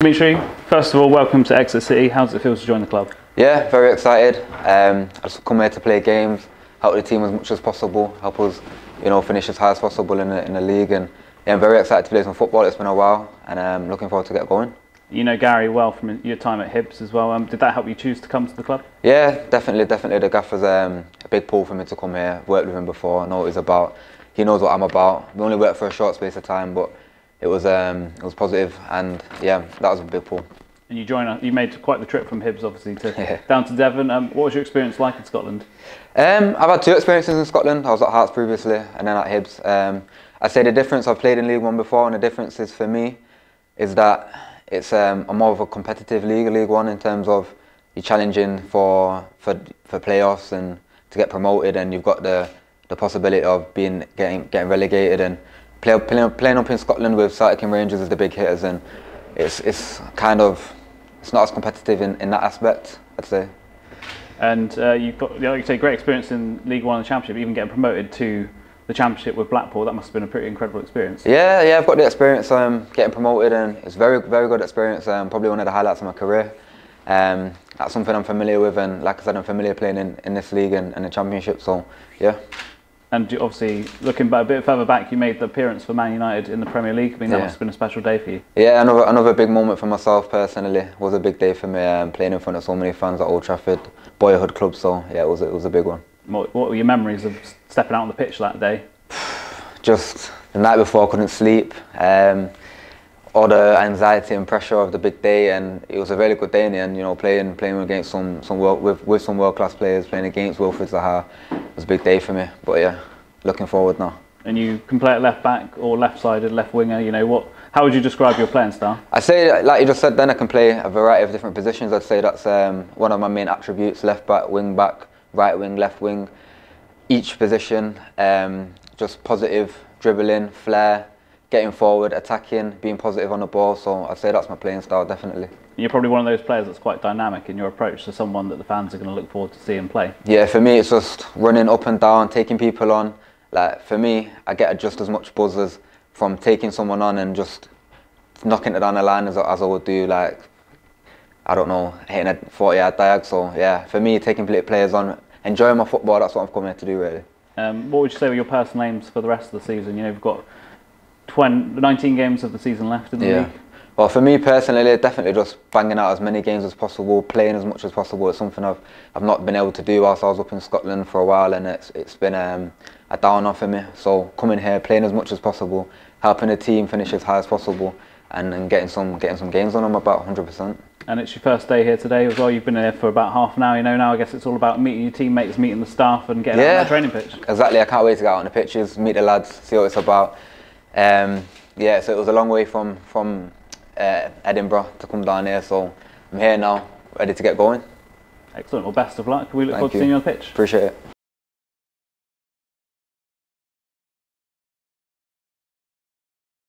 Demetri, first of all, welcome to Exeter City. How does it feel to join the club? Yeah, very excited. Um, I just come here to play games, help the team as much as possible, help us, you know, finish as high as possible in the, in the league. And yeah, I'm very excited to play some football. It's been a while, and I'm um, looking forward to get going. You know Gary well from your time at Hibs as well. Um, did that help you choose to come to the club? Yeah, definitely, definitely. The gaffer's um, a big pull for me to come here. Worked with him before. I know what he's about. He knows what I'm about. We only worked for a short space of time, but it was um, it was positive, and yeah, that was a big pull. And you join. You made quite the trip from Hibs, obviously, to yeah. down to Devon. Um, what was your experience like in Scotland? Um, I've had two experiences in Scotland. I was at Hearts previously, and then at Hibs. Um, I'd say the difference. I've played in League One before, and the difference is for me, is that it's um, a more of a competitive league, League One, in terms of you're challenging for for for playoffs and to get promoted, and you've got the the possibility of being getting getting relegated and play, play, playing up in Scotland with Celtic and Rangers as the big hitters, and it's it's kind of it's not as competitive in, in that aspect, I'd say. And uh, you've got, like you say, great experience in League One and the Championship, even getting promoted to the Championship with Blackpool. That must have been a pretty incredible experience. Yeah, yeah, I've got the experience um, getting promoted, and it's very, very good experience. Um, probably one of the highlights of my career. Um, that's something I'm familiar with, and like I said, I'm familiar playing in, in this league and, and the Championship. So, yeah. And obviously, looking back, a bit further back, you made the appearance for Man United in the Premier League. I mean, that yeah. must have been a special day for you. Yeah, another, another big moment for myself personally. It was a big day for me, um, playing in front of so many fans at Old Trafford, boyhood club. So yeah, it was it was a big one. What, what were your memories of stepping out on the pitch that day? Just the night before, I couldn't sleep. Um, all the anxiety and pressure of the big day, and it was a very good day in the end. You know, playing playing against some some world, with with some world class players, playing against Wilfried Zaha, was a big day for me. But yeah, looking forward now. And you can play at left back or left sided, left winger. You know what? How would you describe your playing style? I say, like you just said, then I can play a variety of different positions. I'd say that's um, one of my main attributes: left back, wing back, right wing, left wing. Each position, um, just positive dribbling, flair, getting forward, attacking, being positive on the ball. So I'd say that's my playing style, definitely. You're probably one of those players that's quite dynamic in your approach to someone that the fans are going to look forward to seeing play. Yeah, for me, it's just running up and down, taking people on. Like for me, I get just as much buzz as from taking someone on and just knocking it down the line as, as I would do like I don't know hitting a 40 yard diag. So yeah, for me, taking players on, enjoying my football, that's what I've come here to do really. Um, what would you say were your personal aims for the rest of the season? You know, you've got 20, 19 games of the season left in the yeah. league. Well, for me personally, definitely just banging out as many games as possible, playing as much as possible. It's something I've I've not been able to do whilst I was up in Scotland for a while, and it's it's been um, a downer for me. So coming here, playing as much as possible, helping the team finish as high as possible, and, and getting some getting some games on them about 100%. And it's your first day here today as well. You've been here for about half an hour. You know now. I guess it's all about meeting your teammates, meeting the staff, and getting yeah, out on the training pitch. Exactly. I can't wait to get out on the pitches, meet the lads, see what it's about. Um, yeah, so it was a long way from from uh, Edinburgh to come down here. So I'm here now, ready to get going. Excellent. Well, best of luck. We look Thank forward to seeing you on the pitch. Appreciate it.